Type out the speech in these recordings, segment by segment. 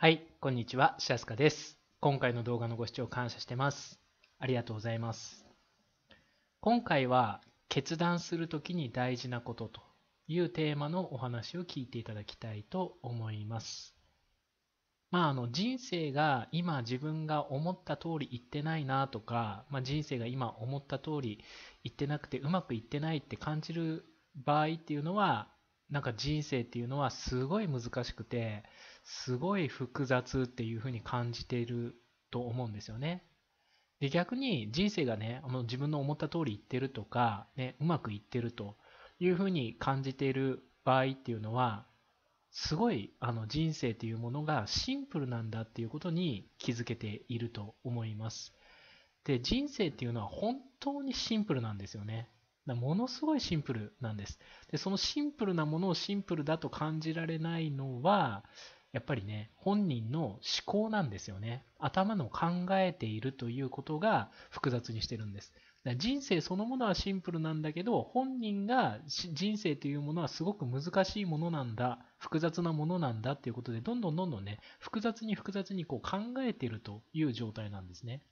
はい、こんにちは、シャスカです。今回の動画のご視聴感謝してます。ありがとうございます。今回は決断するときに大事なことというテーマのお話を聞いていただきたいと思います。まあ、あの人生が今自分が思った通りいってないなとか、まあ、人生が今思った通りいってなくてうまくいってないって感じる場合っていうのはなんか人生っていうのはすごい難しくてすごい複雑っていうふうに感じていると思うんですよね。で逆に人生がねあの自分の思った通りいってるとか、ね、うまくいってるというふうに感じている場合っていうのはすごいあの人生っていうものがシンプルなんだっていうことに気づけていると思います。で人生っていうのは本当にシンプルなんですよね。だものすごいシンプルなんです。でそのシンプルなものをシンプルだと感じられないのはやっぱりね本人の思考なんですよね。頭の考えているということが複雑にしてるんです。人生そのものはシンプルなんだけど本人が人生というものはすごく難しいものなんだ複雑なものなんだっていうことでどんどんどんどんね複雑に複雑にこう考えているという状態なんですね。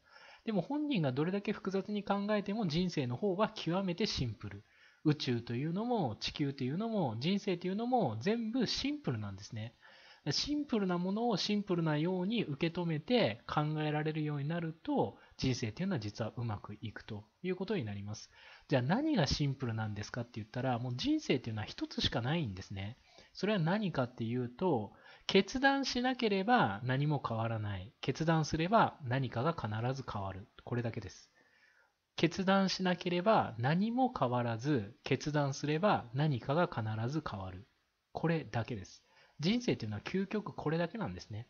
でも本人がどれだけ複雑に考えても人生の方は極めてシンプル。宇宙というのも地球というのも人生というのも全部シンプルなんですね。シンプルなものをシンプルなように受け止めて考えられるようになると人生というのは実はうまくいくということになります。じゃあ何がシンプルなんですかって言ったらもう人生というのは一つしかないんですね。それは何かっていうと決断しなければ何も変わらない。決断すれば何かが必ず変わる。これだけです。決断しなければ何も変わらず、決断すれば何かが必ず変わる。これだけです。人生というのは究極これだけなんですね。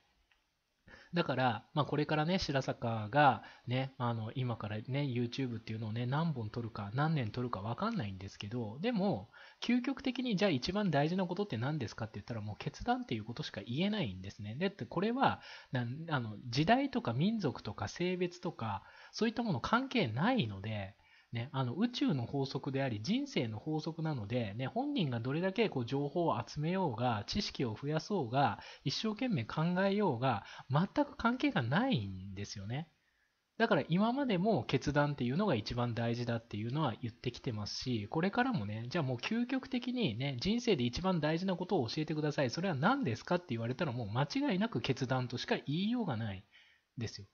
だから、まあ、これからね、白坂がね、あの今からね、YouTube っていうのをね、何本撮るか、何年撮るか分かんないんですけど、でも、究極的にじゃあ一番大事なことって何ですかって言ったら、もう決断っていうことしか言えないんですね。だってこれはなあの時代とか民族とか性別とか、そういったもの関係ないので、ね、あの宇宙の法則であり人生の法則なので、ね、本人がどれだけこう情報を集めようが知識を増やそうが一生懸命考えようが全く関係がないんですよね。だから今までも決断っていうのが一番大事だっていうのは言ってきてますし、これからもね、じゃあもう究極的にね、人生で一番大事なことを教えてください。それは何ですかって言われたらもう間違いなく決断としか言いようがないですよ。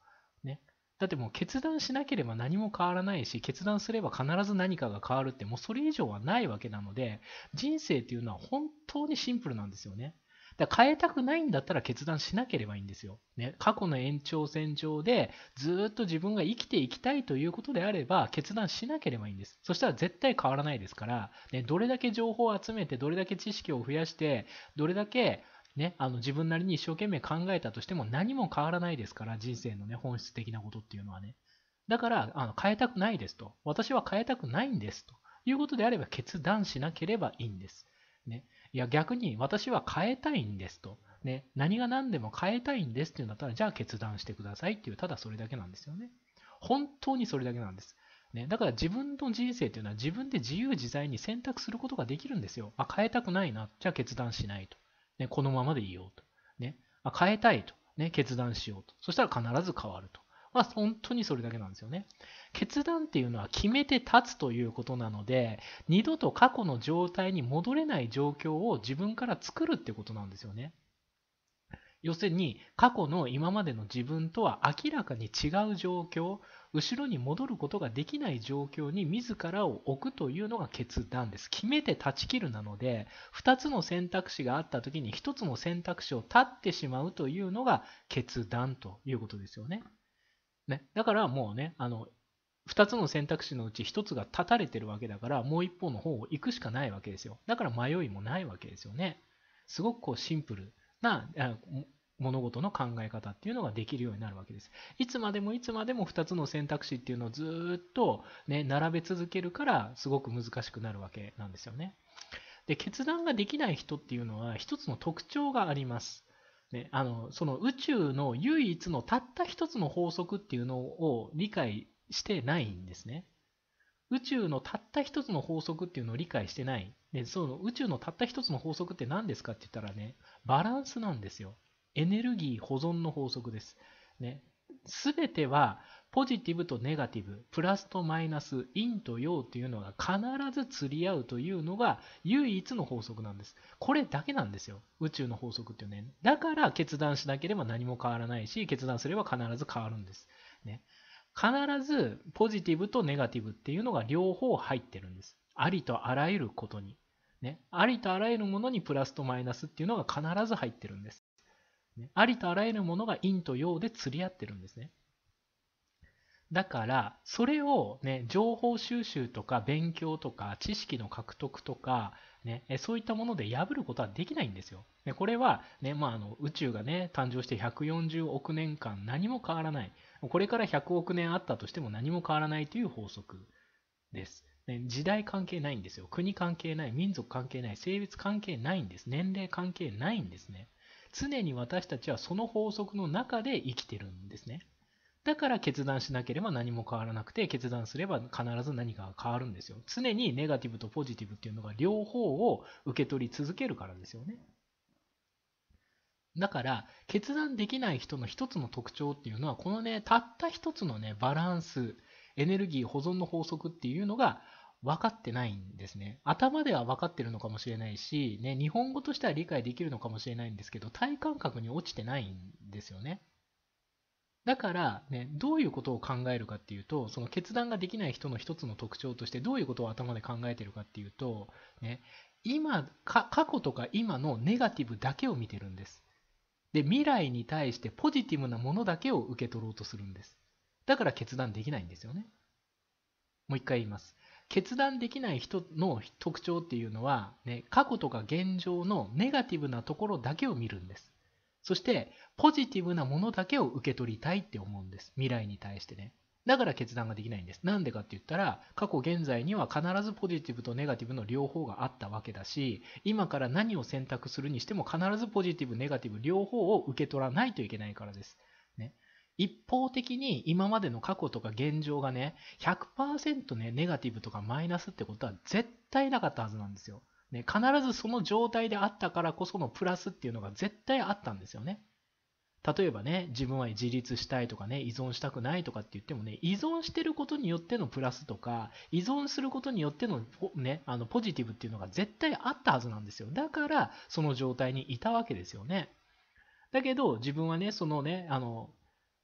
だってもう決断しなければ何も変わらないし、決断すれば必ず何かが変わるって、もうそれ以上はないわけなので、人生っていうのは本当にシンプルなんですよね。だから変えたくないんだったら決断しなければいいんですよ。ね、過去の延長線上でずっと自分が生きていきたいということであれば決断しなければいいんです。そしたら絶対変わらないですから、ね、どれだけ情報を集めて、どれだけ知識を増やして、どれだけね、あの自分なりに一生懸命考えたとしても何も変わらないですから、人生のね、本質的なことっていうのはね。だから、あの変えたくないですと。私は変えたくないんですということであれば決断しなければいいんです。ね、いや、逆に私は変えたいんですと。ね、何が何でも変えたいんですっていうんだったら、じゃあ決断してくださいっていう、ただそれだけなんですよね。本当にそれだけなんです。ね、だから自分の人生というのは自分で自由自在に選択することができるんですよ。あ、変えたくないな。じゃあ決断しないと。ね、このままでいようと。ね、あ変えたいと、ね。決断しようと。そしたら必ず変わると。まあ、本当にそれだけなんですよね。決断っていうのは決めて立つということなので、二度と過去の状態に戻れない状況を自分から作るってことなんですよね。要するに、過去の今までの自分とは明らかに違う状況、後ろに戻ることができない状況に自らを置くというのが決断です。決めて断ち切るなので、2つの選択肢があったときに1つの選択肢を立ってしまうというのが決断ということですよね。ねだからもうね、あの、2つの選択肢のうち1つが立たれてるわけだから、もう一方の方を行くしかないわけですよ。だから迷いもないわけですよね。すごくこうシンプルな物事の考え方っていうのができるようになるわけです。いつまでもいつまでも2つの選択肢っていうのをずっと、ね、並べ続けるからすごく難しくなるわけなんですよね。で決断ができない人っていうのは一つの特徴があります。ね、あのその宇宙の唯一のたった一つの法則っていうのを理解してないんですね。宇宙のたった一つの法則っていうのを理解してない。で、その宇宙のたった一つの法則って何ですかって言ったらね、バランスなんですよ。エネルギー保存の法則です。ね。すべてはポジティブとネガティブ、プラスとマイナス、陰と陽というのが必ず釣り合うというのが唯一の法則なんです。これだけなんですよ。宇宙の法則っていうね。だから決断しなければ何も変わらないし、決断すれば必ず変わるんです。ね。必ずポジティブとネガティブっていうのが両方入ってるんです。ありとあらゆることに。ね。ありとあらゆるものにプラスとマイナスっていうのが必ず入ってるんです。ありとあらゆるものが陰と陽で釣り合ってるんですね。だから、それをね、情報収集とか勉強とか知識の獲得とか、ね、そういったもので破ることはできないんですよ。ね、これは、ねまあ、あの宇宙がね、誕生して140億年間何も変わらない。これから100億年あったとしても何も変わらないという法則です。ね、時代関係ないんですよ。国関係ない、民族関係ない、性別関係ないんです。年齢関係ないんですね。常に私たちはその法則の中で生きてるんですね。だから決断しなければ何も変わらなくて、決断すれば必ず何かが変わるんですよ。常にネガティブとポジティブっていうのが両方を受け取り続けるからですよね。だから、決断できない人の一つの特徴っていうのは、このね、たった一つのね、バランス、エネルギー保存の法則っていうのが分かってないんですね。頭では分かってるのかもしれないし、ね、日本語としては理解できるのかもしれないんですけど、体感覚に落ちてないんですよね。だから、ね、どういうことを考えるかっていうと、その決断ができない人の一つの特徴として、どういうことを頭で考えてるかっていうと、ね、今過去とか今のネガティブだけを見てるんです。で、未来に対してポジティブなものだけを受け取ろうとするんです。だから決断できないんですよね。もう一回言います。決断できない人の特徴っていうのは、ね、過去とか現状のネガティブなところだけを見るんです。そして、ポジティブなものだけを受け取りたいって思うんです。未来に対してね。だから決断ができないんです。なんでかって言ったら、過去現在には必ずポジティブとネガティブの両方があったわけだし、今から何を選択するにしても必ずポジティブ、ネガティブ両方を受け取らないといけないからです。一方的に今までの過去とか現状がね、100%ね、ネガティブとかマイナスってことは絶対なかったはずなんですよ。ね、必ずその状態であったからこそのプラスっていうのが絶対あったんですよね。例えばね、自分は自立したいとかね、依存したくないとかって言ってもね、依存してることによってのプラスとか、依存することによっての,、ね、あのポジティブっていうのが絶対あったはずなんですよ。だから、その状態にいたわけですよね。だけど、自分はね、そのね、あの、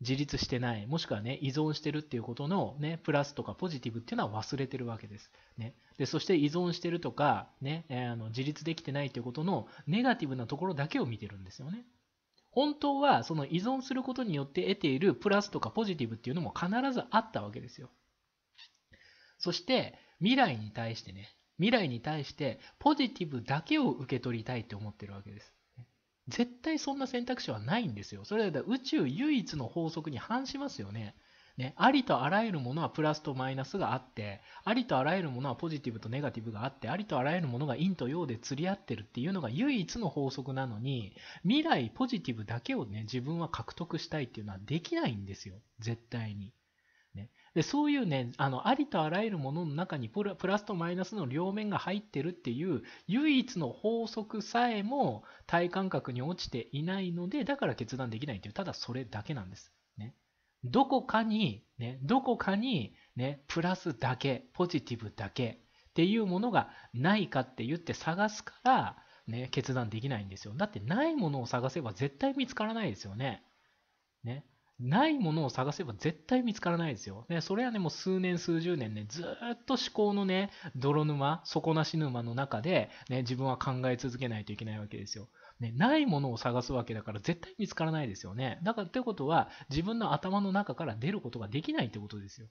自立してない、もしくはね、依存してるっていうことのね、プラスとかポジティブっていうのは忘れてるわけです。ね。で、そして依存してるとか、ね、えー、あの自立できてないっていうことのネガティブなところだけを見てるんですよね。本当はその依存することによって得ているプラスとかポジティブっていうのも必ずあったわけですよ。そして未来に対してね、未来に対してポジティブだけを受け取りたいって思ってるわけです。絶対そんな選択肢はないんですよ。それだ宇宙唯一の法則に反しますよね。ね、ありとあらゆるものはプラスとマイナスがあって、ありとあらゆるものはポジティブとネガティブがあって、ありとあらゆるものが陰と陽で釣り合ってるっていうのが唯一の法則なのに、未来ポジティブだけをね、自分は獲得したいっていうのはできないんですよ。絶対に。でそういうねあのありとあらゆるものの中にプラスとマイナスの両面が入ってるっていう唯一の法則さえも体感覚に落ちていないのでだから決断できないっていうただそれだけなんです。ね、どこかに、ね、どこかに、ね、プラスだけポジティブだけっていうものがないかって言って探すから、ね、決断できないんですよ。だってないものを探せば絶対見つからないですよね。ね。ないものを探せば絶対見つからないですよ。ね、それはね、もう数年、数十年ね、ずっと思考のね、泥沼、底なし沼の中で、ね、自分は考え続けないといけないわけですよ。ね、ないものを探すわけだから絶対見つからないですよね。だからってことは、自分の頭の中から出ることができないってことですよ。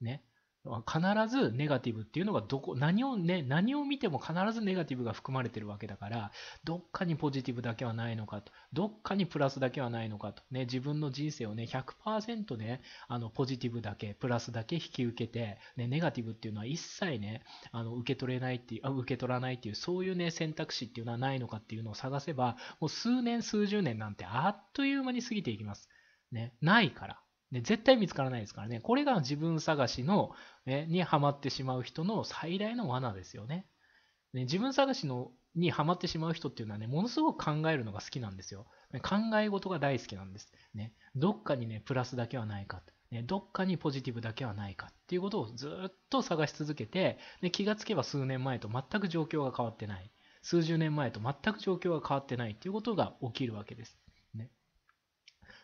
ね。必ずネガティブっていうのがどこ、何をね、何を見ても必ずネガティブが含まれてるわけだから、どっかにポジティブだけはないのかと、どっかにプラスだけはないのかと、ね、自分の人生をね、100%ね、あの、ポジティブだけ、プラスだけ引き受けて、ね、ネガティブっていうのは一切ね、あの、受け取れないっていう、受け取らないっていう、そういうね、選択肢っていうのはないのかっていうのを探せば、もう数年、数十年なんてあっという間に過ぎていきます。ね、ないから。ね、絶対見つからないですからね。これが自分探しの、ね、にハマってしまう人の最大の罠ですよね。ね自分探しのにハマってしまう人っていうのはね、ものすごく考えるのが好きなんですよ。考え事が大好きなんです。ね、どっかにね、プラスだけはないか。ね、どっかにポジティブだけはないかっていうことをずっと探し続けて、で気がつけば数年前と全く状況が変わってない。数十年前と全く状況が変わってないっていうことが起きるわけです。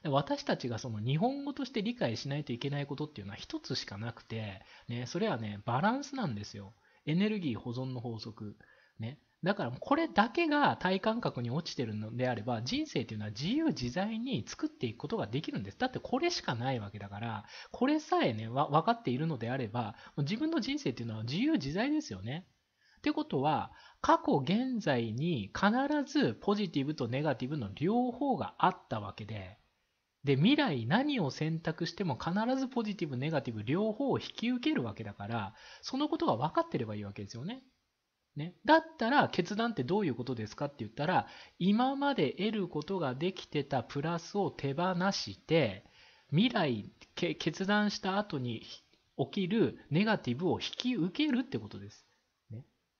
私たちがその日本語として理解しないといけないことっていうのは一つしかなくて、ね、それはね、バランスなんですよ。エネルギー保存の法則。ね、だからこれだけが体感覚に落ちてるのであれば人生というのは自由自在に作っていくことができるんです。だってこれしかないわけだからこれさえね分かっているのであれば自分の人生っていうのは自由自在ですよね。ってことは過去現在に必ずポジティブとネガティブの両方があったわけでで未来何を選択しても必ずポジティブネガティブ両方を引き受けるわけだからそのことが分かってればいいわけですよね。ね、だったら決断ってどういうことですかって言ったら今まで得ることができてたプラスを手放して未来決断した後に起きるネガティブを引き受けるってことです。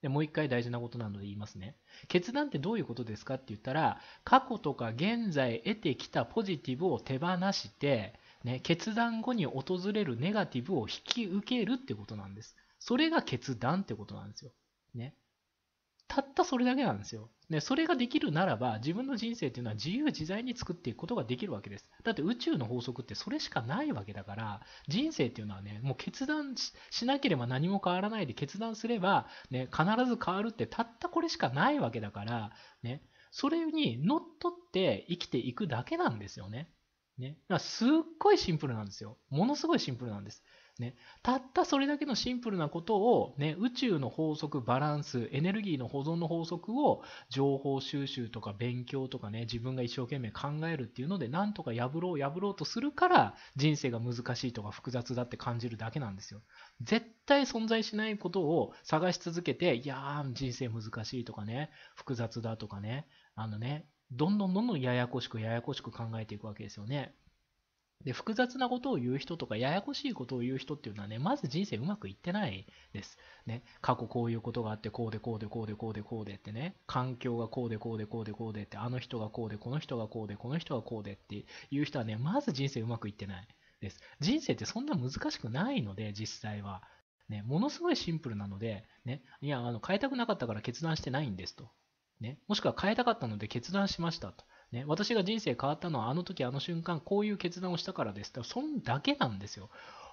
でもう一回大事なことなので言いますね。決断ってどういうことですかって言ったら過去とか現在得てきたポジティブを手放してね、決断後に訪れるネガティブを引き受けるってことなんです。それが決断ってことなんですよ。ね。たったそれだけなんですよ。で、それができるならば、自分の人生っていうのは自由自在に作っていくことができるわけです。だって宇宙の法則ってそれしかないわけだから、人生っていうのはね、もう決断しなければ何も変わらないで決断すれば、ね、必ず変わるってたったこれしかないわけだから、ね、それにのっとって生きていくだけなんですよね。ね、だからすっごいシンプルなんですよ。ものすごいシンプルなんです。ね、たったそれだけのシンプルなことを、ね、宇宙の法則、バランス、エネルギーの保存の法則を情報収集とか勉強とかね、自分が一生懸命考えるっていうので、なんとか破ろう破ろうとするから人生が難しいとか複雑だって感じるだけなんですよ。絶対存在しないことを探し続けて、いやー、人生難しいとかね、複雑だとかね、あのね、どんどんどんどんややこしくややこしく考えていくわけですよね。で、複雑なことを言う人とか、ややこしいことを言う人っていうのはね、まず人生うまくいってないです。ね、過去こういうことがあって、こうでこうでこうでこうでこうでってね、環境がこうでこうでこうでこうでって、あの人がこうで、この人がこうで、この人がこうでっていう人はね、まず人生うまくいってないです。人生ってそんな難しくないので、実際は。ね、ものすごいシンプルなので、ね、いや、あの変えたくなかったから決断してないんですと。ね、もしくは変えたかったので決断しましたと。ね、私が人生変わったのはあの時あの瞬間こういう決断をしたからですとそんだけなんですよ。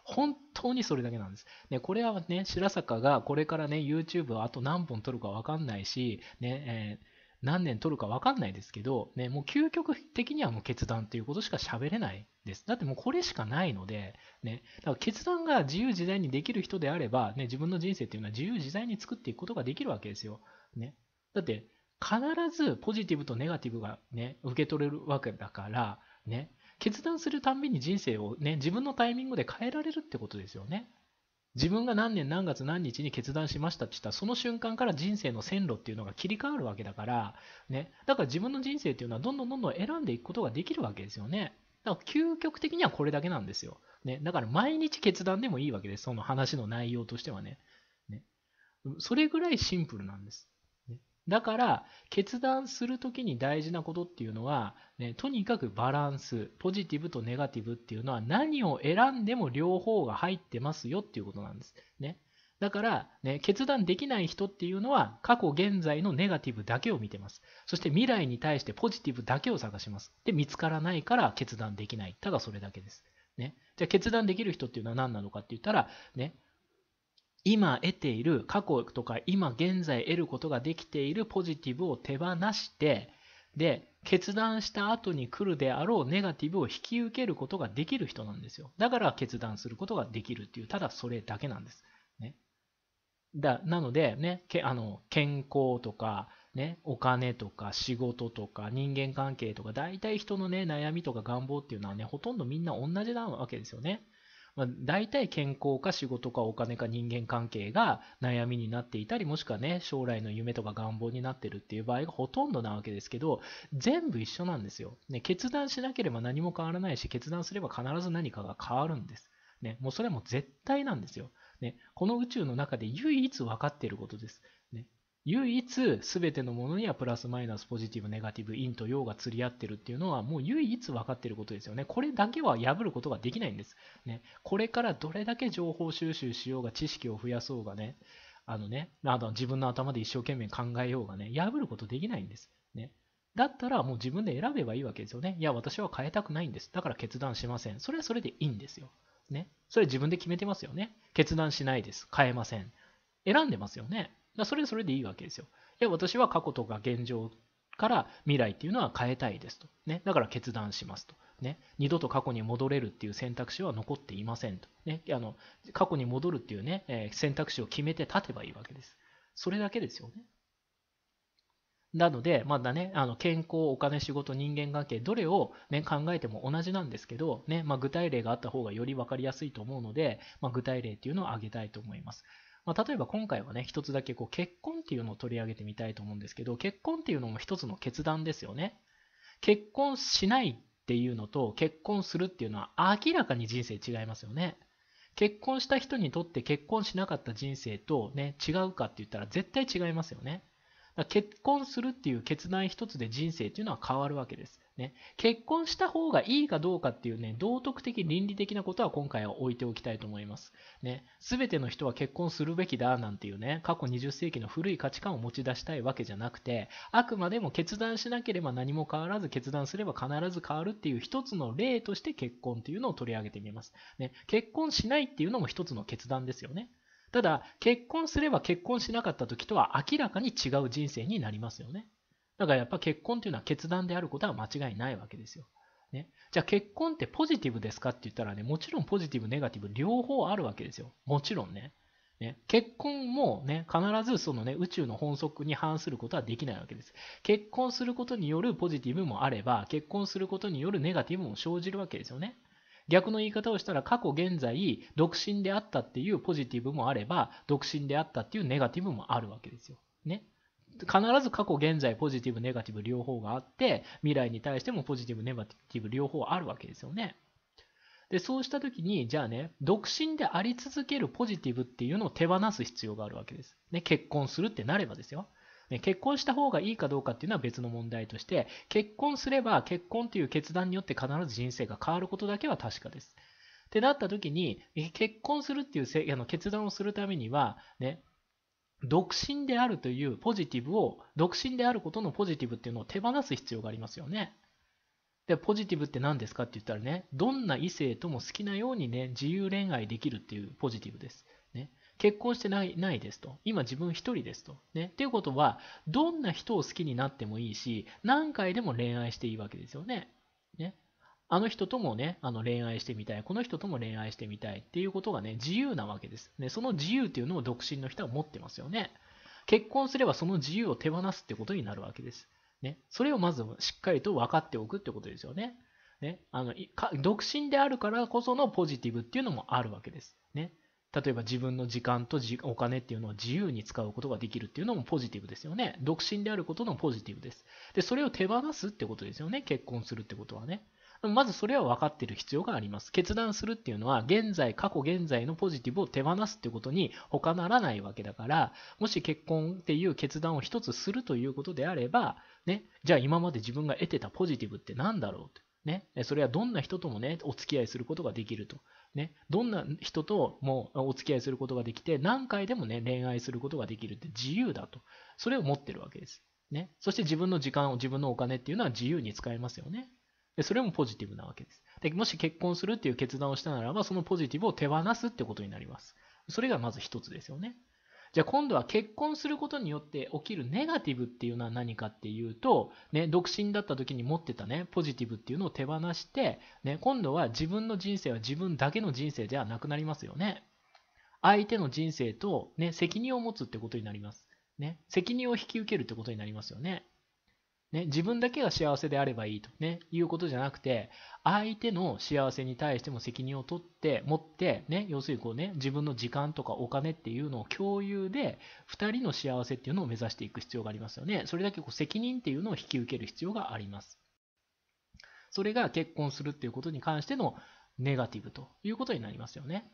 本当にそれだけなんです。ね、これはね、白坂がこれからね、YouTube をあと何本撮るかわかんないし、ね、えー、何年撮るかわかんないですけど、ね、もう究極的にはもう決断っていうことしか喋れないです。だってもうこれしかないので、ね、だから決断が自由自在にできる人であれば、ね、自分の人生っていうのは自由自在に作っていくことができるわけですよ。ね、だって必ずポジティブとネガティブがね、受け取れるわけだから、ね、決断するたんびに人生をね、自分のタイミングで変えられるってことですよね。自分が何年何月何日に決断しましたって言ったら、その瞬間から人生の線路っていうのが切り替わるわけだから、ね、だから自分の人生っていうのはどんどんどんどん選んでいくことができるわけですよね。だから究極的にはこれだけなんですよ。ね、だから毎日決断でもいいわけです。その話の内容としてはね。ねそれぐらいシンプルなんです。だから、決断するときに大事なことっていうのは、ね、とにかくバランス、ポジティブとネガティブっていうのは何を選んでも両方が入ってますよっていうことなんです。ね。だから、ね、決断できない人っていうのは過去現在のネガティブだけを見てます。そして未来に対してポジティブだけを探します。で、見つからないから決断できない。ただそれだけです。ね。じゃあ決断できる人っていうのは何なのかって言ったら、ね、今得ている過去とか今現在得ることができているポジティブを手放してで決断した後に来るであろうネガティブを引き受けることができる人なんですよ。だから決断することができるっていうただそれだけなんです、ね、だなのでねけあの健康とかね、お金とか仕事とか人間関係とか大体人のね悩みとか願望っていうのはねほとんどみんな同じなわけですよね。まあ、大体健康か仕事かお金か人間関係が悩みになっていたり、もしくはね、将来の夢とか願望になってるっていう場合がほとんどなわけですけど、全部一緒なんですよ。ね、決断しなければ何も変わらないし、決断すれば必ず何かが変わるんです。ね、もうそれはもう絶対なんですよ。ね、この宇宙の中で唯一分かっていることです。唯一全てのものにはプラスマイナスポジティブネガティブ陰と陽が釣り合ってるっていうのはもう唯一分かってることですよね。これだけは破ることができないんです。ね、これからどれだけ情報収集しようが知識を増やそうがね、あのね、あの自分の頭で一生懸命考えようがね、破ることできないんです。ね。だったらもう自分で選べばいいわけですよね。いや、私は変えたくないんです。だから決断しません。それはそれでいいんですよ。ね。それ自分で決めてますよね。決断しないです。変えません。選んでますよね。だそれはそれでいいわけですよ。いや、私は過去とか現状から未来っていうのは変えたいですと。ね。だから決断しますと。ね。二度と過去に戻れるっていう選択肢は残っていませんと。ね。あの、過去に戻るっていうね、え、選択肢を決めて立てばいいわけです。それだけですよね。なので、まだね、あの健康、お金、仕事、人間関係、どれを、ね、考えても同じなんですけど、ねまあ、具体例があった方がより分かりやすいと思うので、まあ、具体例っていうのを挙げたいと思います。まあ、例えば今回はね、一つだけこう結婚っていうのを取り上げてみたいと思うんですけど、結婚っていうのも一つの決断ですよね。結婚しないっていうのと結婚するっていうのは明らかに人生違いますよね。結婚した人にとって結婚しなかった人生とね、違うかって言ったら絶対違いますよね。結婚するっていう決断一つで人生っていうのは変わるわけです。ね、結婚した方がいいかどうかっていうね、道徳的、倫理的なことは今回は置いておきたいと思います。ね、全ての人は結婚するべきだなんていうね、過去20世紀の古い価値観を持ち出したいわけじゃなくて、あくまでも決断しなければ何も変わらず、決断すれば必ず変わるっていう一つの例として結婚っていうのを取り上げてみます。ね、結婚しないっていうのも一つの決断ですよね。ただ、結婚すれば結婚しなかった時とは明らかに違う人生になりますよね。だからやっぱ結婚というのは決断であることは間違いないわけですよ。ね、じゃあ結婚ってポジティブですかって言ったらね、もちろんポジティブ、ネガティブ両方あるわけですよ。もちろんね。ね、結婚もね、必ずそのね、宇宙の本則に反することはできないわけです。結婚することによるポジティブもあれば、結婚することによるネガティブも生じるわけですよね。逆の言い方をしたら、過去現在、独身であったっていうポジティブもあれば、独身であったっていうネガティブもあるわけですよ。ね。必ず過去、現在、ポジティブ、ネガティブ両方があって、未来に対してもポジティブ、ネガティブ両方あるわけですよね。で、そうしたときに、じゃあね、独身であり続けるポジティブっていうのを手放す必要があるわけです。ね、結婚するってなればですよ。ね、結婚した方がいいかどうかっていうのは別の問題として、結婚すれば結婚という決断によって必ず人生が変わることだけは確かです。ってなった時に、結婚するっていうあの決断をするためには、ね、独身であるというポジティブを、独身であることのポジティブっていうのを手放す必要がありますよね。で、ポジティブって何ですかって言ったらね、どんな異性とも好きなようにね、自由恋愛できるっていうポジティブです。ね、結婚してないないですと。今自分一人ですと。ね。っていうことは、どんな人を好きになってもいいし、何回でも恋愛していいわけですよね。ね。あの人ともね、あの恋愛してみたい。この人とも恋愛してみたいっていうことがね、自由なわけです。ね。その自由っていうのを独身の人は持ってますよね。結婚すればその自由を手放すってことになるわけです。ね。それをまずしっかりと分かっておくってことですよね。ね。あの、独身であるからこそのポジティブっていうのもあるわけです。ね。例えば自分の時間とお金っていうのを自由に使うことができるっていうのもポジティブですよね。独身であることのポジティブです。で、それを手放すってことですよね。結婚するってことはね。まずそれは分かっている必要があります。決断するっていうのは、現在、過去現在のポジティブを手放すってことに他ならないわけだから、もし結婚っていう決断を一つするということであれば、ね、じゃあ今まで自分が得てたポジティブって何だろうと。ね、それはどんな人ともね、お付き合いすることができると。ね、どんな人ともお付き合いすることができて、何回でもね、恋愛することができるって自由だと。それを持ってるわけです。ね。そして自分の時間を、自分のお金っていうのは自由に使えますよね。でそれもポジティブなわけですで。もし結婚するっていう決断をしたならば、そのポジティブを手放すってことになります。それがまず一つですよね。じゃあ今度は結婚することによって起きるネガティブっていうのは何かっていうと、ね、独身だった時に持ってたね、ポジティブっていうのを手放して、ね、今度は自分の人生は自分だけの人生ではなくなりますよね。相手の人生と、ね、責任を持つってことになります。ね、責任を引き受けるってことになりますよね。ね、自分だけが幸せであればいいと、ね、いうことじゃなくて、相手の幸せに対しても責任を取って、持って、ね、要するにこうね、自分の時間とかお金っていうのを共有で、2人の幸せっていうのを目指していく必要がありますよね。それだけこう責任っていうのを引き受ける必要があります。それが結婚するっていうことに関してのネガティブということになりますよね。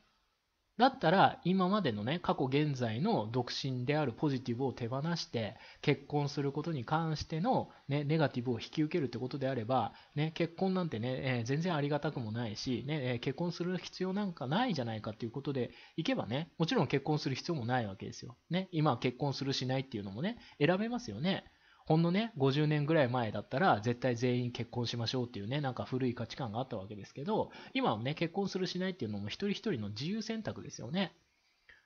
だったら今までのね過去現在の独身であるポジティブを手放して結婚することに関しての、ね、ネガティブを引き受けるってことであれば、ね、結婚なんてね、えー、全然ありがたくもないし、ねえー、結婚する必要なんかないじゃないかっていうことでいけばねもちろん結婚する必要もないわけですよ、ね、今結婚するしないっていうのもね選べますよね。ほんのね、50年ぐらい前だったら、絶対全員結婚しましょうっていうね、なんか古い価値観があったわけですけど、今はね、結婚するしないっていうのも一人一人の自由選択ですよね。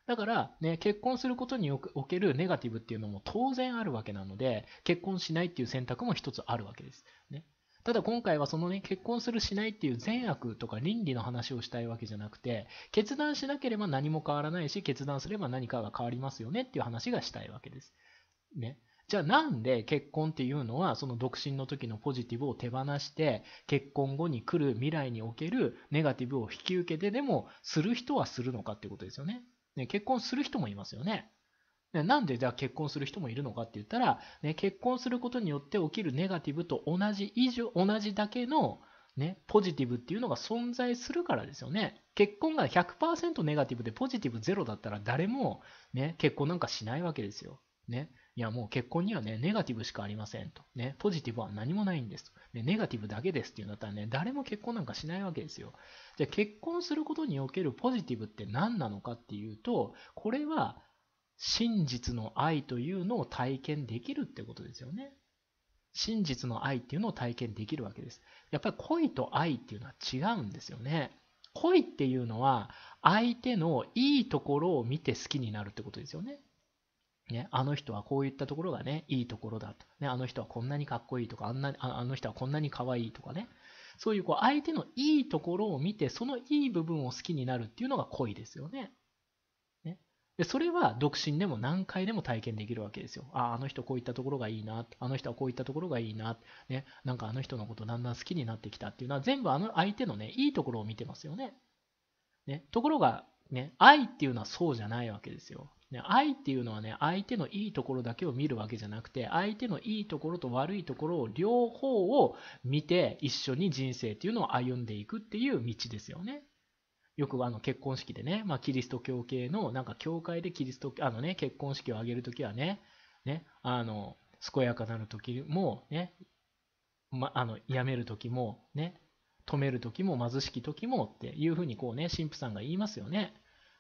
だから、ね、結婚することにおけるネガティブっていうのも当然あるわけなので、結婚しないっていう選択も一つあるわけです。ね、ただ今回はそのね、結婚するしないっていう善悪とか倫理の話をしたいわけじゃなくて、決断しなければ何も変わらないし、決断すれば何かが変わりますよねっていう話がしたいわけです。ね。じゃあなんで結婚っていうのはその独身の時のポジティブを手放して結婚後に来る未来におけるネガティブを引き受けてでもする人はするのかっていうことですよね。ね結婚する人もいますよね。なんでじゃあ結婚する人もいるのかって言ったら、ね、結婚することによって起きるネガティブと同じ以上、同じだけのね、ポジティブっていうのが存在するからですよね。結婚が100%ネガティブでポジティブゼロだったら誰も、ね、結婚なんかしないわけですよ。ね。いや、もう結婚にはね、ネガティブしかありませんと。ね、ポジティブは何もないんですと。ね、ネガティブだけですっていうんだったらね、誰も結婚なんかしないわけですよ。じゃあ結婚することにおけるポジティブって何なのかっていうと、これは真実の愛というのを体験できるってことですよね。真実の愛っていうのを体験できるわけです。やっぱり恋と愛っていうのは違うんですよね。恋っていうのは相手のいいところを見て好きになるってことですよね。ね、あの人はこういったところがね、いいところだと。ね、あの人はこんなにかっこいいとか、あんなあの人はこんなに可愛いとかね。そういうこう相手のいいところを見て、そのいい部分を好きになるっていうのが恋ですよね。ねでそれは独身でも何回でも体験できるわけですよ。あ、あの人こういったところがいいな。あの人はこういったところがいいな。ね、なんかあの人のことだんだん好きになってきたっていうのは全部あの相手のね、いいところを見てますよね。ねところが、ね、愛っていうのはそうじゃないわけですよ。ね、愛っていうのはね、相手のいいところだけを見るわけじゃなくて、相手のいいところと悪いところを両方を見て、一緒に人生っていうのを歩んでいくっていう道ですよね。よくあの結婚式でね、まあ、キリスト教系の、なんか教会でキリスト、あのね、結婚式を挙げるときはね、ね、あの、健やかなるときも、ね、ま、あの、やめるときも、ね、止めるときも貧しきときもっていうふうにこうね、神父さんが言いますよね。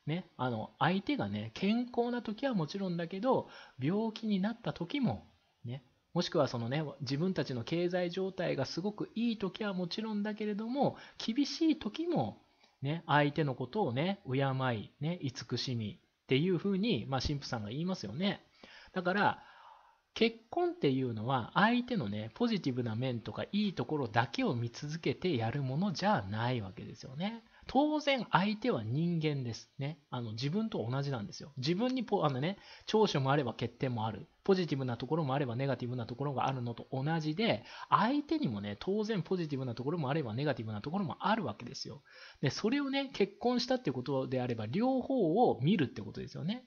ね、あの相手がね、健康な時はもちろんだけど、病気になった時も、ね、もしくはそのね、自分たちの経済状態がすごくいい時はもちろんだけれども、厳しい時も、ね、相手のことをね、敬い、ね、慈しみっていうふうに、まあ、神父さんが言いますよね。だから、結婚っていうのは相手のね、ポジティブな面とかいいところだけを見続けてやるものじゃないわけですよね。当然相手は人間です。ね。あの自分と同じなんですよ。自分にポあのね、長所もあれば欠点もある。ポジティブなところもあればネガティブなところがあるのと同じで、相手にもね、当然ポジティブなところもあればネガティブなところもあるわけですよ。で、それをね、結婚したってことであれば、両方を見るってことですよね。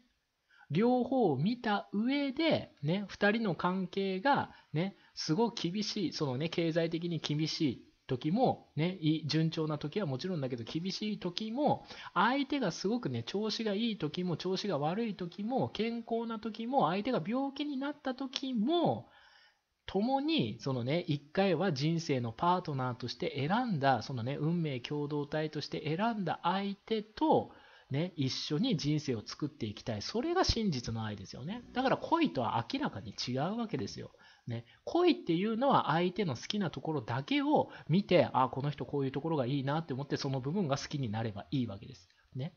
両方を見た上で、ね、二人の関係が、ね、すごく厳しい、そのね、経済的に厳しい時も、ね、順調な時はもちろんだけど、厳しい時も、相手がすごくね、調子がいい時も、調子が悪い時も、健康な時も、相手が病気になった時も、共に、そのね、一回は人生のパートナーとして選んだ、そのね、運命共同体として選んだ相手と、ね、一緒に人生を作っていきたい。それが真実の愛ですよね。だから恋とは明らかに違うわけですよ。ね、恋っていうのは相手の好きなところだけを見て、あ、この人こういうところがいいなって思って、その部分が好きになればいいわけです。ね。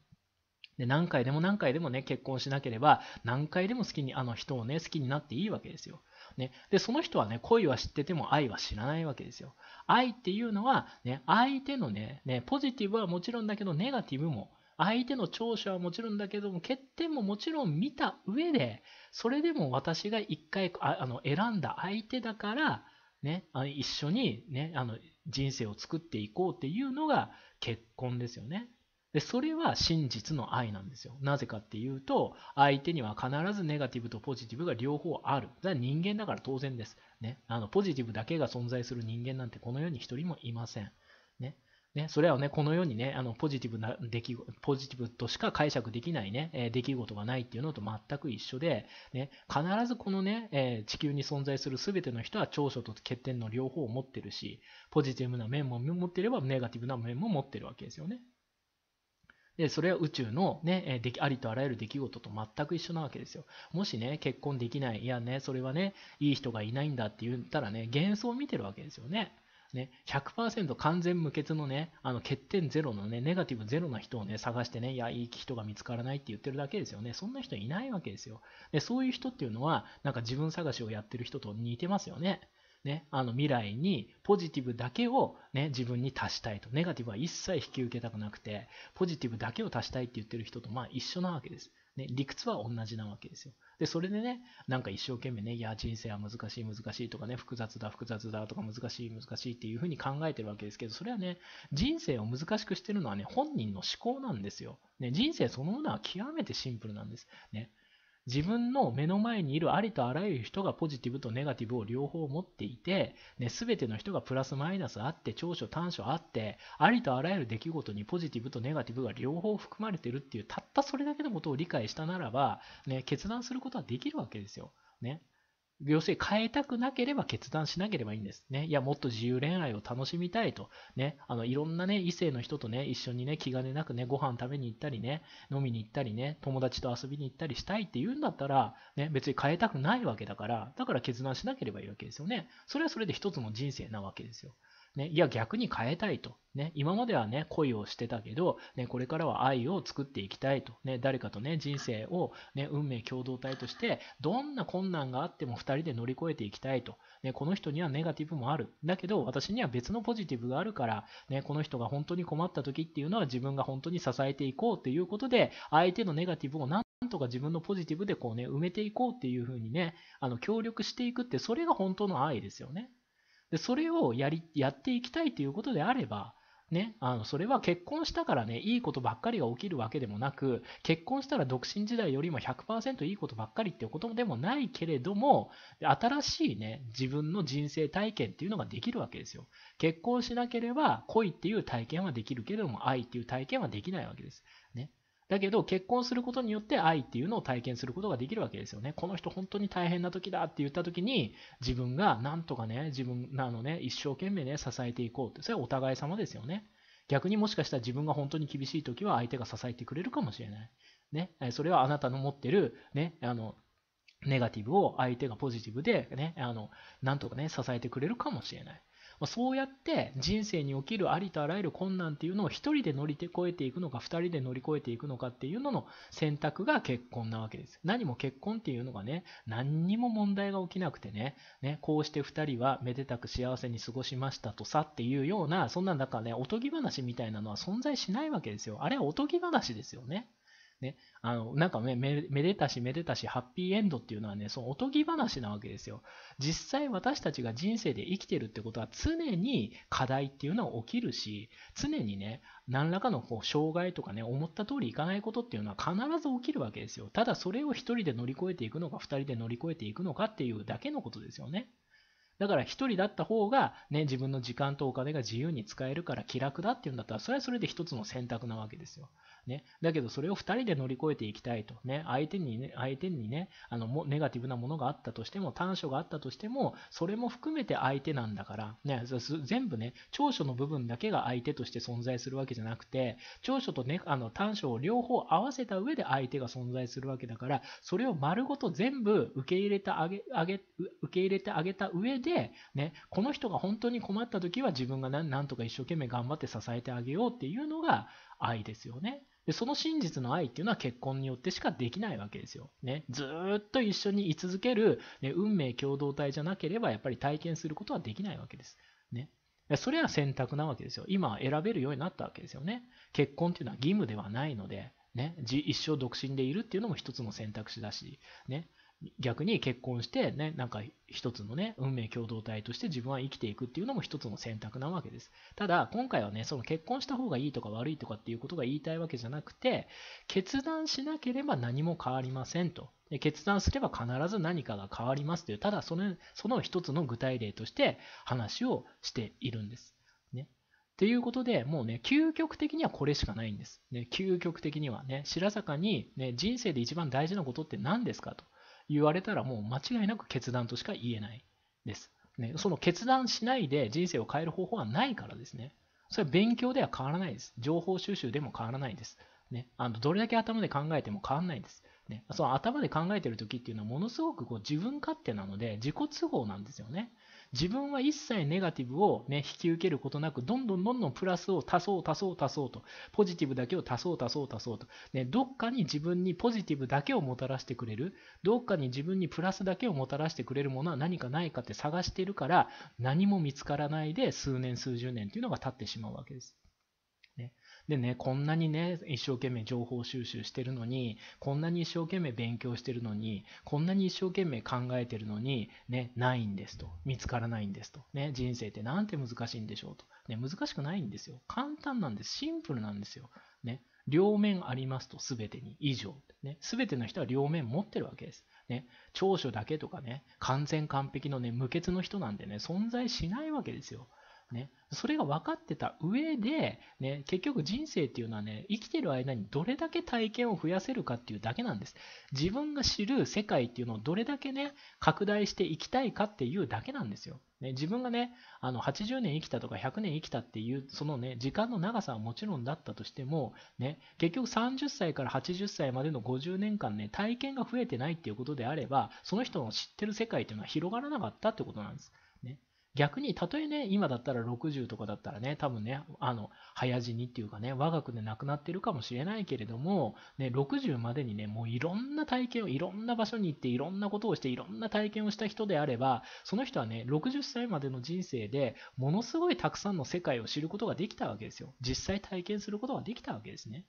で何回でも何回でもね、結婚しなければ、何回でも好きに、あの人をね、好きになっていいわけですよ。ね、で、その人はね、恋は知ってても愛は知らないわけですよ。愛っていうのは、ね、相手のね、ね、ポジティブはもちろんだけど、ネガティブも、相手の長所はもちろんだけども、欠点ももちろん見た上で、それでも私が一回あの選んだ相手だから、ね、あの一緒に、ね、あの人生を作っていこうっていうのが結婚ですよね。で、それは真実の愛なんですよ。なぜかっていうと、相手には必ずネガティブとポジティブが両方ある。だから人間だから当然です。ね。あの、ポジティブだけが存在する人間なんてこの世に一人もいません。ね。それはね、このようにね、あのポジティブな出来ポジティブとしか解釈できないね、え出来事がないっていうのと全く一緒で、ね、必ずこのね、え地球に存在する全ての人は長所と欠点の両方を持ってるし、ポジティブな面も持ってれば、ネガティブな面も持ってるわけですよね。で、それは宇宙のね、でありとあらゆる出来事と全く一緒なわけですよ。もしね、結婚できない、いやね、それはね、いい人がいないんだって言ったらね、幻想を見てるわけですよね。ね、100%完全無欠のね、あの欠点ゼロのね、ネガティブゼロな人をね、探してね、いや、いい人が見つからないって言ってるだけですよね。そんな人いないわけですよ。で、そういう人っていうのは、なんか自分探しをやってる人と似てますよね。ね、あの未来にポジティブだけを、ね、自分に足したいと。ネガティブは一切引き受けたくなくて、ポジティブだけを足したいって言ってる人とまあ一緒なわけです。ね、理屈は同じなわけですよ。で、それでね、なんか一生懸命ね、いや、人生は難しい難しいとかね、複雑だ複雑だとか難しい難しいっていうふうに考えてるわけですけど、それはね、人生を難しくしてるのはね、本人の思考なんですよ。ね、人生そのものは極めてシンプルなんです。ね。自分の目の前にいるありとあらゆる人がポジティブとネガティブを両方持っていて、ね、全ての人がプラスマイナスあって、長所短所あって、ありとあらゆる出来事にポジティブとネガティブが両方含まれてるっていう、たったそれだけのことを理解したならば、ね、決断することはできるわけですよ。ね。要するに変えたくなければ決断しなければいいんです。ね。いや、もっと自由恋愛を楽しみたいと。ね。あの、いろんなね、異性の人とね、一緒にね、気兼ねなくね、ご飯食べに行ったりね、飲みに行ったりね、友達と遊びに行ったりしたいって言うんだったら、ね、別に変えたくないわけだから、だから決断しなければいいわけですよね。それはそれで一つの人生なわけですよ。ね、いや逆に変えたいと。ね、今まではね、恋をしてたけど、ね、これからは愛を作っていきたいと。ね、誰かとね、人生を、ね、運命共同体として、どんな困難があっても2人で乗り越えていきたいと。ね、この人にはネガティブもある。だけど、私には別のポジティブがあるから、ね、この人が本当に困った時っていうのは自分が本当に支えていこうっていうことで、相手のネガティブを何とか自分のポジティブでこうね、埋めていこうっていうふうにね、あの協力していくって、それが本当の愛ですよね。で、それをやり、やっていきたいということであれば、ね、あのそれは結婚したからね、いいことばっかりが起きるわけでもなく、結婚したら独身時代よりも100%いいことばっかりっていうことでもないけれども、新しいね、自分の人生体験っていうのができるわけですよ。結婚しなければ恋っていう体験はできるけれども、愛っていう体験はできないわけです。ね。だけど結婚することによって愛っていうのを体験することができるわけですよね。この人本当に大変な時だって言った時に自分がなんとかね、自分なのね、一生懸命ね、支えていこうって。それはお互い様ですよね。逆にもしかしたら自分が本当に厳しい時は相手が支えてくれるかもしれない。ね。それはあなたの持ってる、ね、あの、ネガティブを相手がポジティブで、ね、あの、なんとかね、支えてくれるかもしれない。まそうやって人生に起きるありとあらゆる困難っていうのを1人で乗り越えていくのか2人で乗り越えていくのかっていうのの選択が結婚なわけです。何も結婚っていうのがね、何にも問題が起きなくてね、ねこうして2人はめでたく幸せに過ごしましたとさっていうような、そんな中ね、おとぎ話みたいなのは存在しないわけですよ。あれはおとぎ話ですよね。ね、あの、なんかねめ、でたしめでたし、ハッピーエンドっていうのはね、そのおとぎ話なわけですよ。実際私たちが人生で生きてるってことは常に課題っていうのは起きるし、常にね、何らかのこう障害とかね、思った通りいかないことっていうのは必ず起きるわけですよ。ただそれを一人で乗り越えていくのか、二人で乗り越えていくのかっていうだけのことですよね。だから一人だった方が、ね、自分の時間とお金が自由に使えるから気楽だっていうんだったら、それはそれで一つの選択なわけですよ。ね、だけどそれを2人で乗り越えていきたいと、ね、相手にね、相手にねあのネガティブなものがあったとしても、短所があったとしても、それも含めて相手なんだから、ね、全部ね、長所の部分だけが相手として存在するわけじゃなくて、長所と、ね、あの短所を両方合わせた上で相手が存在するわけだから、それを丸ごと全部受け入れてあげあげ受け入れてあげた上で、ね、この人が本当に困った時は自分が何とか一生懸命頑張って支えてあげようっていうのが愛ですよね。でその真実の愛っていうのは結婚によってしかできないわけですよ。ね、ずっと一緒に居続ける、ね、運命共同体じゃなければやっぱり体験することはできないわけです。ね、それは選択なわけですよ。今選べるようになったわけですよね。結婚っていうのは義務ではないので、ね、一生独身でいるっていうのも一つの選択肢だし、ね、逆に結婚してね、なんか一つのね、運命共同体として自分は生きていくっていうのも一つの選択なわけです。ただ、今回はね、その結婚した方がいいとか悪いとかっていうことが言いたいわけじゃなくて、決断しなければ何も変わりませんと。で決断すれば必ず何かが変わりますという、ただそのその一つの具体例として話をしているんです。ね。っていうことでもうね、究極的にはこれしかないんです。ね、究極的にはね、白坂に、ね、人生で一番大事なことって何ですかと言われたらもう間違いなく決断としか言えないです。ね、その決断しないで人生を変える方法はないからですね。それは勉強では変わらないです。情報収集でも変わらないです。ね、あのどれだけ頭で考えても変わらないです。ね、その頭で考えてる時っていうのはものすごくこう自分勝手なので自己都合なんですよね。自分は一切ネガティブを、ね、引き受けることなく、どんどんどんどんプラスを足そう足そう足そうと、ポジティブだけを足そう足そう足そうと、ね、どっかに自分にポジティブだけをもたらしてくれる、どっかに自分にプラスだけをもたらしてくれるものは何かないかって探しているから、何も見つからないで数年数十年というのが経ってしまうわけです。でね、こんなにね、一生懸命情報収集してるのに、こんなに一生懸命勉強してるのに、こんなに一生懸命考えてるのに、ね、ないんですと。見つからないんですと。ね、人生ってなんて難しいんでしょうと。ね、難しくないんですよ。簡単なんです。シンプルなんですよ。ね、両面ありますと、すべてに以上。ね、すべての人は両面持ってるわけです。ね、長所だけとかね、完全完璧のね、無欠の人なんてね、存在しないわけですよ。ね、それが分かってた上で、ね、結局人生っていうのはね、生きてる間にどれだけ体験を増やせるかっていうだけなんです。自分が知る世界っていうのをどれだけね、拡大していきたいかっていうだけなんですよ。ね、自分がね、あの80年生きたとか100年生きたっていう、そのね、時間の長さはもちろんだったとしても、ね、結局30歳から80歳までの50年間ね、体験が増えてないっていうことであれば、その人の知ってる世界っていうのは広がらなかったってことなんです。逆に、たとえね、今だったら60とかだったらね、多分ね、あの、早死にっていうかね、我が国で亡くなってるかもしれないけれども、ね、60までにね、もういろんな体験を、いろんな場所に行って、いろんなことをして、いろんな体験をした人であれば、その人はね、60歳までの人生でものすごいたくさんの世界を知ることができたわけですよ。実際体験することができたわけですね。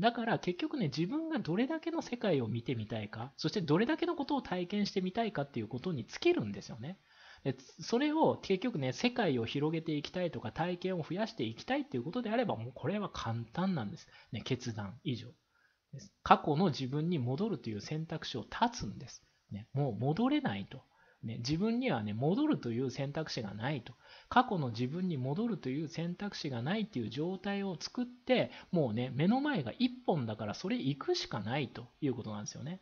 だから結局ね、自分がどれだけの世界を見てみたいか、そしてどれだけのことを体験してみたいかっていうことに尽きるんですよね。でそれを結局ね、世界を広げていきたいとか体験を増やしていきたいっていうことであれば、もうこれは簡単なんです。ね、決断以上です。過去の自分に戻るという選択肢を断つんです。ね、もう戻れないと。ね、自分にはね、戻るという選択肢がないと。過去の自分に戻るという選択肢がないっていう状態を作って、もうね、目の前が一本だからそれ行くしかないということなんですよね。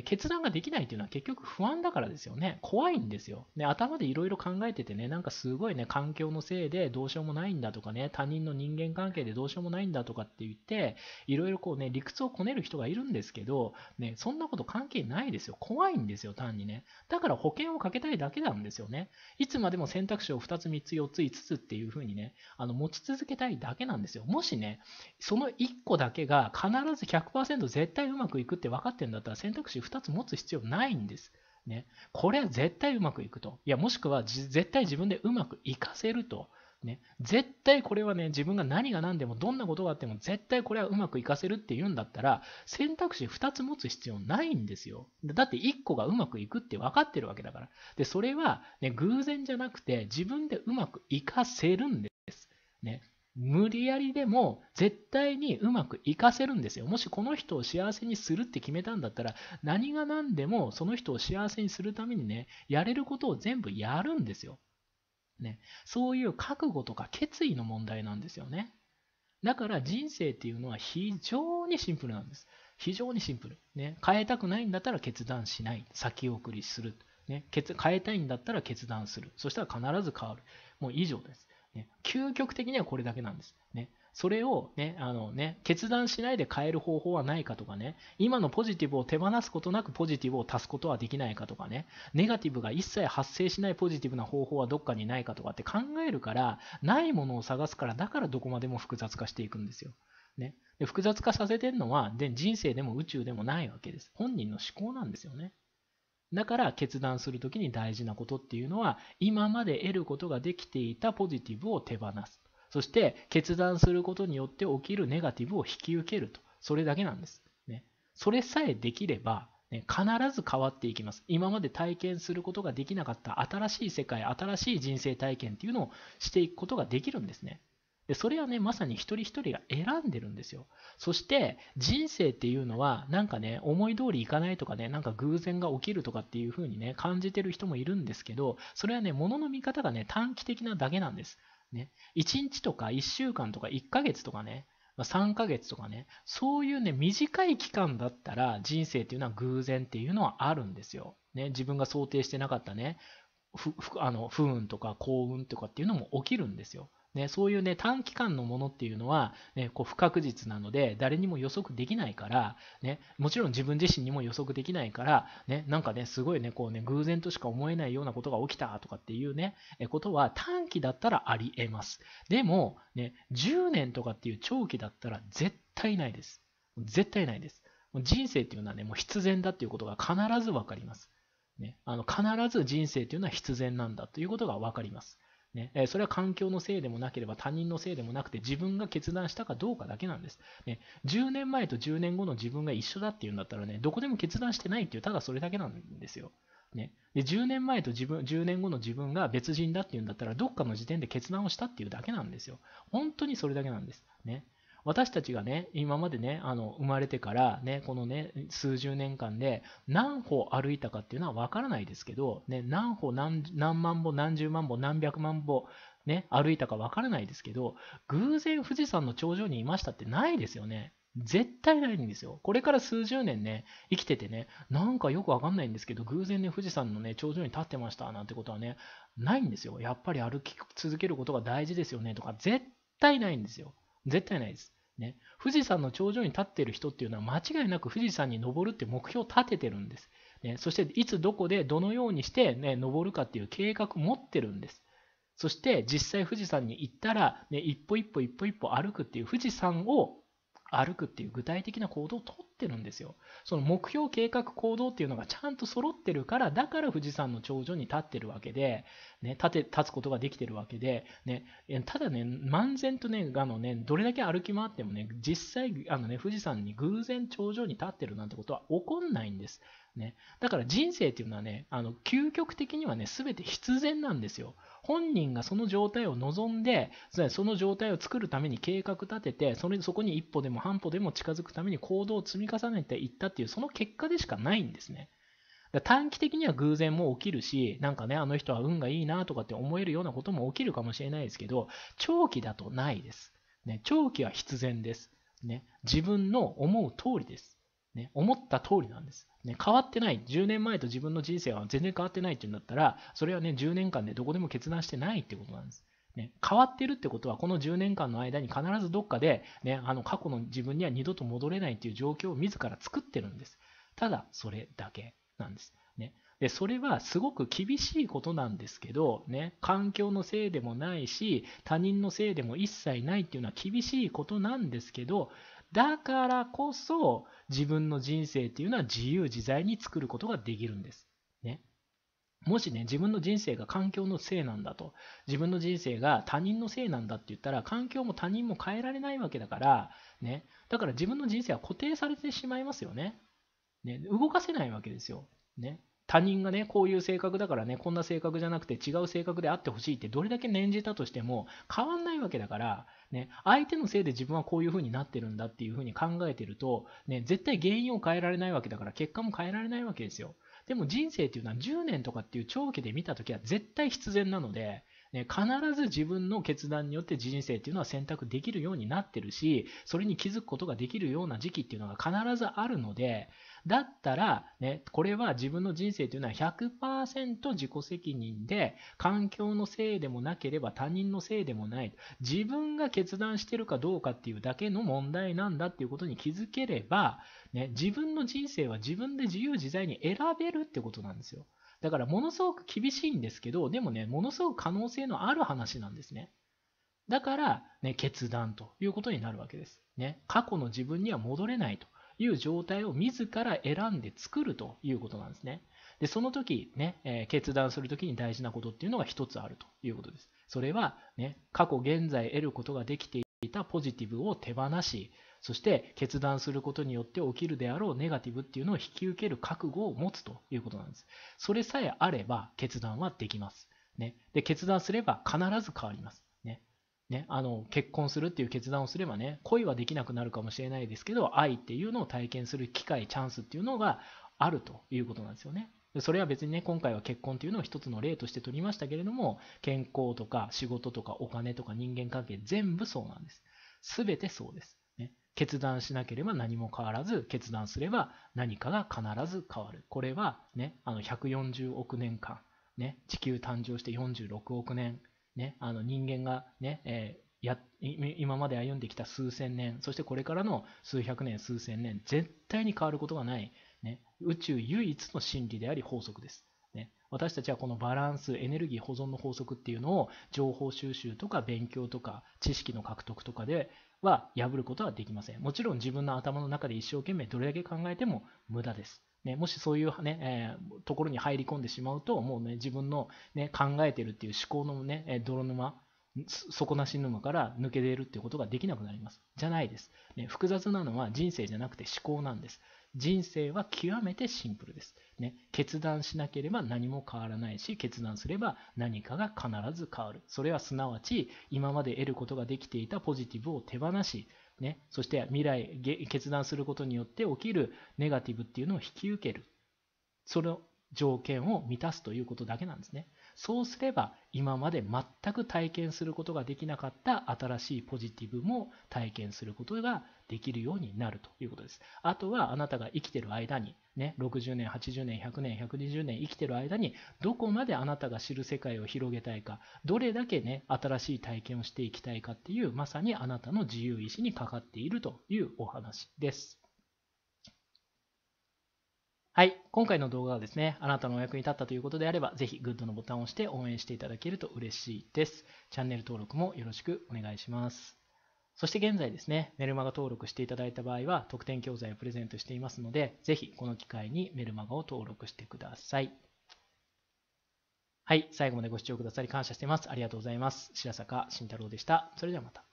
決断ができないっていうのは結局不安だからですよね。怖いんですよ。ね、頭でいろいろ考えててね、なんかすごいね、環境のせいでどうしようもないんだとかね、他人の人間関係でどうしようもないんだとかって言って、いろいろこうね、理屈をこねる人がいるんですけど、ね、そんなこと関係ないですよ。怖いんですよ、単にね。だから保険をかけたいだけなんですよね。いつまでも選択肢を2つ、3つ、4つ、5つっていうふうにね、あの持ち続けたいだけなんですよ。もしね、その1個だけが必ず100%絶対うまくいくって分かってるんだったら選択肢2つ持つ必要ないんです。ね、これは絶対うまくいくと。いや、もしくは絶対自分でうまくいかせると。ね、絶対これはね、自分が何が何でも、どんなことがあっても、絶対これはうまくいかせるって言うんだったら、選択肢2つ持つ必要ないんですよ。だって1個がうまくいくって分かってるわけだから。で、それは、ね、偶然じゃなくて、自分でうまくいかせるんです。ね、無理やりでも絶対にうまくいかせるんですよ。もしこの人を幸せにするって決めたんだったら、何が何でもその人を幸せにするためにね、やれることを全部やるんですよ。ね、そういう覚悟とか決意の問題なんですよね。だから人生っていうのは非常にシンプルなんです。非常にシンプル。ね、変えたくないんだったら決断しない。先送りする。ね、変えたいんだったら決断する。そしたら必ず変わる。もう以上です。ね、究極的にはこれだけなんです。ね、それを、ねあのね、決断しないで変える方法はないかとかね、今のポジティブを手放すことなくポジティブを足すことはできないかとかね、ネガティブが一切発生しないポジティブな方法はどっかにないかとかって考えるから、ないものを探すから、だからどこまでも複雑化していくんですよ。ね、で複雑化させてるのはで人生でも宇宙でもないわけです。本人の思考なんですよね。だから決断するときに大事なことっていうのは、今まで得ることができていたポジティブを手放す。そして決断することによって起きるネガティブを引き受けると。それだけなんです。ね、それさえできれば、ね、必ず変わっていきます。今まで体験することができなかった新しい世界、新しい人生体験っていうのをしていくことができるんですね。でそれはね、まさに一人一人が選んでるんですよ。そして人生っていうのは、なんかね、思い通りいかないとかね、なんか偶然が起きるとかっていう風にね、感じてる人もいるんですけど、それはね、物のの見方がね、短期的なだけなんです。ね。1日とか1週間とか1ヶ月とかね、ま3ヶ月とかね、そういうね、短い期間だったら人生っていうのは偶然っていうのはあるんですよ。ね、自分が想定してなかったね、あの不運とか幸運とかっていうのも起きるんですよ。ね、そういうね、短期間のものっていうのは、ね、こう不確実なので、誰にも予測できないから、ね、もちろん自分自身にも予測できないから、ね、なんかね、すごいね、こうね、偶然としか思えないようなことが起きたとかっていうね、えことは短期だったらあり得ます。でも、ね、10年とかっていう長期だったら絶対ないです。絶対ないです。人生っていうのはね、もう必然だっていうことが必ず分かります。ね、あの必ず人生というのは必然なんだということが分かります。ね、それは環境のせいでもなければ他人のせいでもなくて自分が決断したかどうかだけなんです。ね、10年前と10年後の自分が一緒だっていうんだったらね、どこでも決断してないっていう、ただそれだけなんですよ。ね、で10年前と自分10年後の自分が別人だっていうんだったらどっかの時点で決断をしたっていうだけなんですよ。本当にそれだけなんです。ね、私たちがね、今までね、あの生まれてからね、このね、数十年間で何歩歩いたかっていうのはわからないですけど、ね、何歩何、何万歩、何十万歩、何百万歩、ね、歩いたかわからないですけど、偶然富士山の頂上にいましたってないですよね。絶対ないんですよ。これから数十年ね、生きててね、なんかよくわかんないんですけど、偶然ね、富士山のね、頂上に立ってましたなんてことはね、ないんですよ。やっぱり歩き続けることが大事ですよねとか、絶対ないんですよ。絶対ないです。ね、富士山の頂上に立っている人っていうのは間違いなく富士山に登るって目標を立ててるんです。ね、そしていつどこでどのようにして、ね、登るかっていう計画を持ってるんです。そして実際富士山に行ったら、ね、一歩一歩一歩一歩歩くっていう富士山を歩くっていう具体的な行動をとってるんですよ。その目標、計画、行動っていうのがちゃんと揃ってるから、だから富士山の頂上に立ってるわけで、ね、立て立つことができてるわけで、ね、ただね、漫然とね、あのね、どれだけ歩き回ってもね、実際、あのね、富士山に偶然頂上に立ってるなんてことは起こんないんです。ね、だから人生っていうのはね、あの究極的にはね、全て必然なんですよ。本人がその状態を望んで、その状態を作るために計画立てて、それそこに一歩でも半歩でも近づくために行動を積み重ねていったっていう、その結果でしかないんですね。短期的には偶然も起きるし、なんかね、あの人は運がいいなとかって思えるようなことも起きるかもしれないですけど、長期だとないです。ね、長期は必然です。ね、自分の思う通りです。ね、思った通りなんです。ね、変わってない、10年前と自分の人生は全然変わってないっていうんだったら、それはね、10年間でどこでも決断してないってことなんです。ね、変わってるってことは、この10年間の間に必ずどっかで、ね、あの過去の自分には二度と戻れないっていう状況を自ら作ってるんです。ただ、それだけなんです。ね、でそれはすごく厳しいことなんですけど、ね、環境のせいでもないし、他人のせいでも一切ないっていうのは厳しいことなんですけど、だからこそ自分の人生っていうのは自由自在に作ることができるんです。ね。もしね、自分の人生が環境のせいなんだと、自分の人生が他人のせいなんだって言ったら、環境も他人も変えられないわけだから、ね。だから自分の人生は固定されてしまいますよね。ね。動かせないわけですよ。ね。他人がね、こういう性格だからね、こんな性格じゃなくて違う性格であってほしいってどれだけ念じたとしても変わんないわけだから、ね、相手のせいで自分はこういう風になってるんだっていう風に考えてると、ね、絶対原因を変えられないわけだから結果も変えられないわけですよ。でも人生っていうのは10年とかっていう長期で見たときは絶対必然なので、ね、必ず自分の決断によって人生っていうのは選択できるようになってるし、それに気づくことができるような時期っていうのが必ずあるので、だったら、ね、これは自分の人生というのは100%自己責任で、環境のせいでもなければ他人のせいでもない。自分が決断してるかどうかっていうだけの問題なんだっていうことに気づければ、ね、自分の人生は自分で自由自在に選べるってことなんですよ。だからものすごく厳しいんですけど、でもね、ものすごく可能性のある話なんですね。だから、ね、決断ということになるわけです。ね、過去の自分には戻れないと。いう状態を自ら選んで作るということなんですね。で、その時ね、えー、決断する時に大事なことっていうのが一つあるということです。それは、ね、過去現在得ることができていたポジティブを手放し、そして決断することによって起きるであろうネガティブっていうのを引き受ける覚悟を持つということなんです。それさえあれば決断はできます。ね、で決断すれば必ず変わります。ね、あの結婚するっていう決断をすればね恋はできなくなるかもしれないですけど愛っていうのを体験する機会チャンスっていうのがあるということなんですよね。それは別にね、今回は結婚というのを一つの例として取りましたけれども、健康とか仕事とかお金とか人間関係全部そうなんです。すべてそうです。決断しなければ何も変わらず、決断すれば何かが必ず変わる。これはね、あの140億年間、ね、地球誕生して46億年、ね、あの人間がね、えー、や今まで歩んできた数千年、そしてこれからの数百年、数千年、絶対に変わることがないね、宇宙唯一の真理であり法則です。ね、私たちはこのバランス、エネルギー保存の法則っていうのを情報収集とか勉強とか知識の獲得とかでは破ることはできません。もちろん自分の頭の中で一生懸命どれだけ考えても無駄です。ね、もしそういうね、えー、ところに入り込んでしまうと、もうね、自分の、ね、考えてるっていう思考のね、泥沼、底なし沼から抜け出るっていうことができなくなります。じゃないです、ね。複雑なのは人生じゃなくて思考なんです。人生は極めてシンプルです。ね、決断しなければ何も変わらないし、決断すれば何かが必ず変わる。それはすなわち、今まで得ることができていたポジティブを手放し、ね、そして未来、決断することによって起きるネガティブっていうのを引き受ける。その条件を満たすということだけなんですね。そうすれば今まで全く体験することができなかった新しいポジティブも体験することができるようになるということです。あとはあなたが生きてる間に、ね、60年、80年、100年、120年生きてる間にどこまであなたが知る世界を広げたいか、どれだけね、新しい体験をしていきたいかっていうまさにあなたの自由意志にかかっているというお話です。はい。今回の動画がですね、あなたのお役に立ったということであれば、ぜひグッドのボタンを押して応援していただけると嬉しいです。チャンネル登録もよろしくお願いします。そして現在ですね、メルマガ登録していただいた場合は、特典教材をプレゼントしていますので、ぜひこの機会にメルマガを登録してください。はい。最後までご視聴くださり感謝しています。ありがとうございます。白坂慎太郎でした。それではまた。